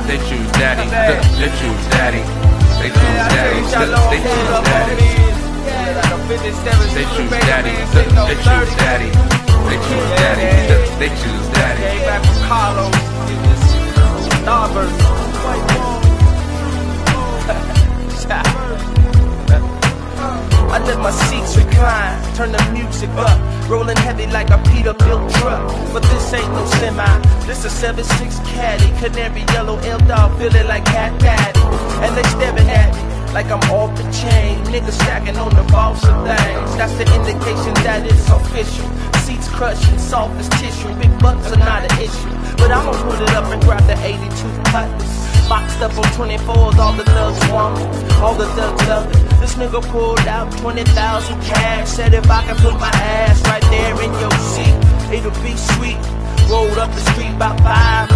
They choose daddy. They choose daddy. They choose daddy. They choose daddy. They choose daddy. They choose daddy. They choose daddy. They choose daddy. Came back from Carlos. Starburst. Let my seats recline, turn the music up, rolling heavy like a Peterbilt truck. But this ain't no semi, this a 7-6 caddy, canary yellow L dog, feeling like cat daddy. And they staring at me like I'm off the chain, niggas stacking on the boss of things. That's the indication that it's official. Seats crushing, soft as tissue, big butts are not an issue. But I'ma pull it up and grab the 82 cutlass. Boxed up on 24s, all the thugs want all the thugs love it. This nigga pulled out 20,000 cash, said if I can put my ass right there in your seat, it'll be sweet. Rolled up the street by five,